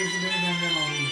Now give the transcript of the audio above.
sözü beni benden alıyor.